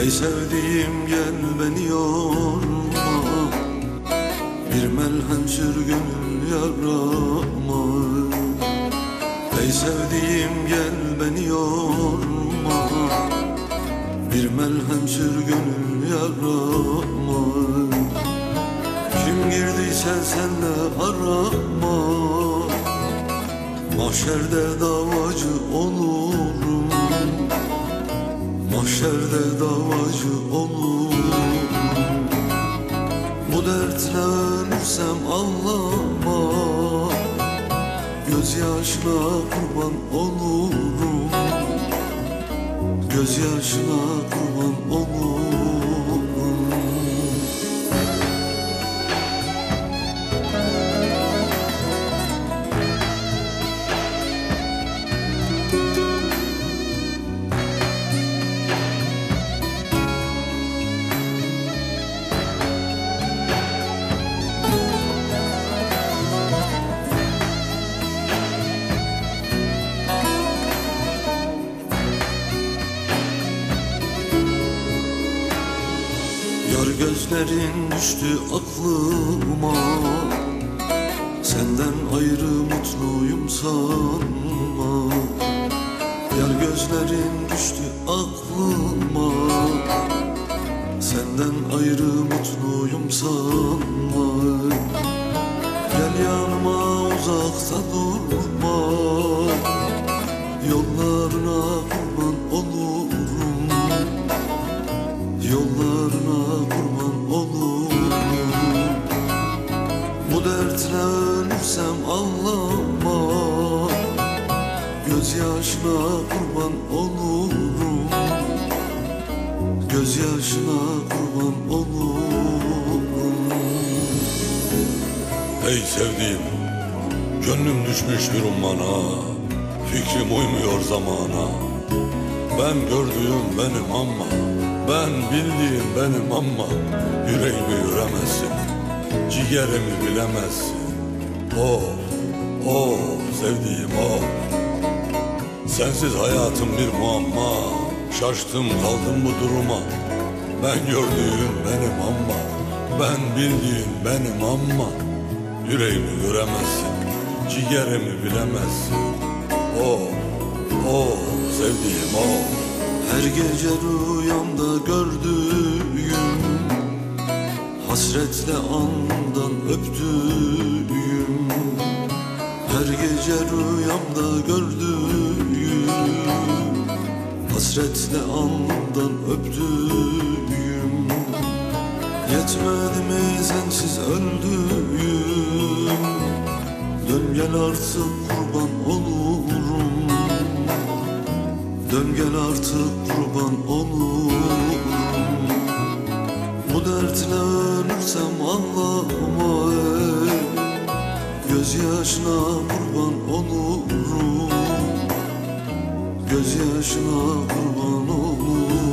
Ey sevdiğim gel beni yorma. Bir melhem sür gönül yarama Ey sevdiğim gel beni yorma. Bir melhem sür gönül yarama Kim girdiyse senle arama Mahşerde davacı olurum Mahşerde davacı olurum Bu dertle ölürsem ağlama. Gözyaşına kurban olurum. Gözyaşına kurban olurum Yar gözlerin düştü aklıma. Senden ayrı mutluyum sanma. Yar gözlerin düştü aklıma. Senden ayrı mutluyum sanma. Gel yanıma uzakta durma. Yollarına kurban olurum. Yollarına ağlama Gözyaşına kurban olurum. Gözyaşına kurban olurum. Ey sevdiğim, gönlüm düşmüş bir ummana Fikrim uymuyor zamana. Ben gördüğüm benim ama Ben bildiğim benim ama Yüreğimi göremezsin Ciğerimi bilemezsin Oh, oh sevdiğim oh. Sensiz hayatım bir muamma. Şaştım kaldım bu duruma. Ben gördüğüm benim ama. Ben bildiğim benim ama. Yüreğimi göremezsin Ciğerimi bilemezsin. Oh, oh sevdiğim oh. Her gece rüyamda gördüğüm Hasretle andan öptüğüm gece rüyamda gördüğüm Hasretle andan öptüğüm Yetmedi mi sensiz öldüğüm Dön gel artık kurban olurum Dön gel artık kurban olurum. Bu dertle ölürsem ağlama Gözyaşına Gözyaşına kurban olurum